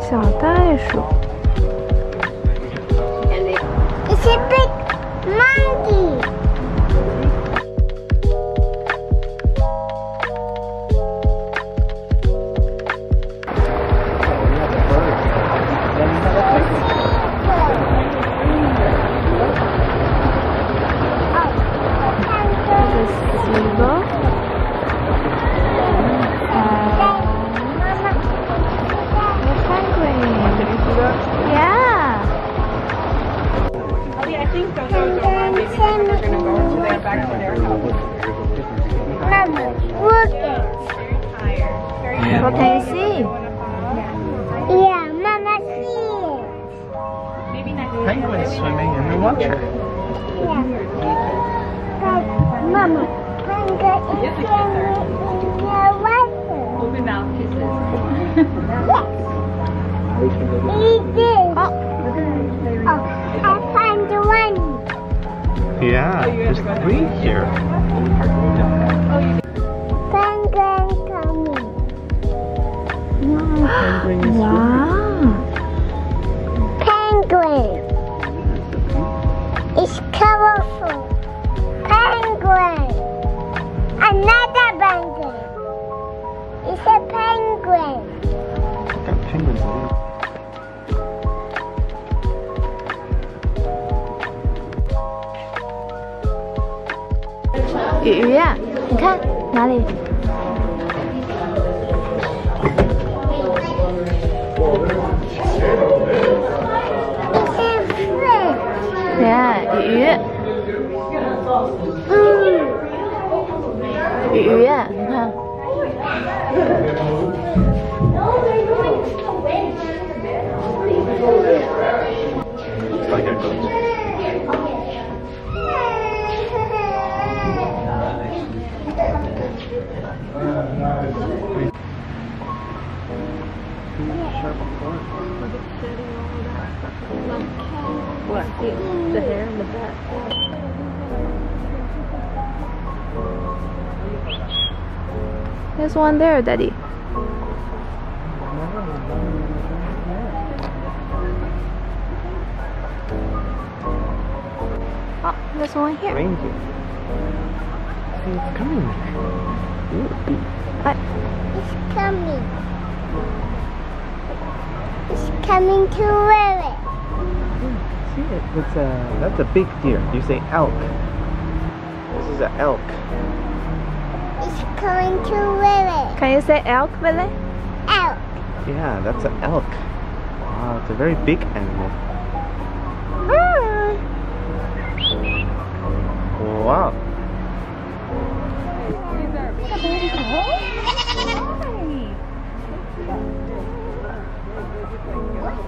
小袋鼠。It's a big monkey. Back to their house. Mama, look it. Tired. What can you see? Yeah, Mama, see. Maybe next Penguins swimming in the water. Yeah. But, Mama, penguin is Yes, swimming in the water. open mouth kisses. Eat this. Yeah, there's three here. Penguin coming. Wow. Penguin. It's colorful. Penguin. Another penguin. It's a 看哪里？鱼。嗯，鱼。What? The hair in the back. There's one there, Daddy. Oh, there's one here. Reindeer. See, it's coming. Ooh. it's coming. It's coming to where it. See it? It's a, that's a big deer. You say elk. This is an elk. It's coming to where it. Can you say elk, Billy? Elk. Yeah, that's an elk. Wow, it's a very big animal. Wow. What's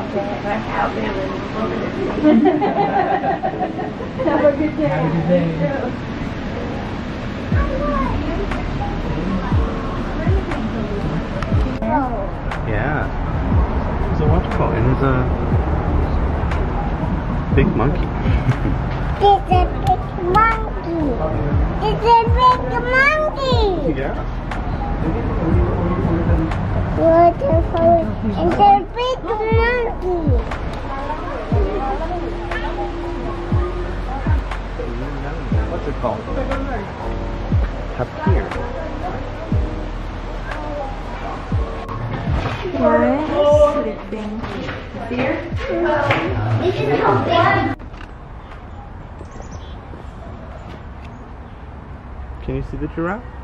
Yeah. There's a waterfall and there's a big monkey. It's a big monkey. It's a big monkey. yeah. Waterfall. It's a big monkey. What's it called? Tapir. Where is sleeping? Can you see the giraffe?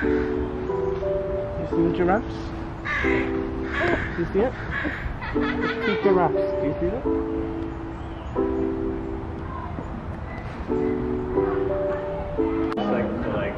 You see the giraffes? Do you see it? Two giraffes. Do you see that? It's like, like,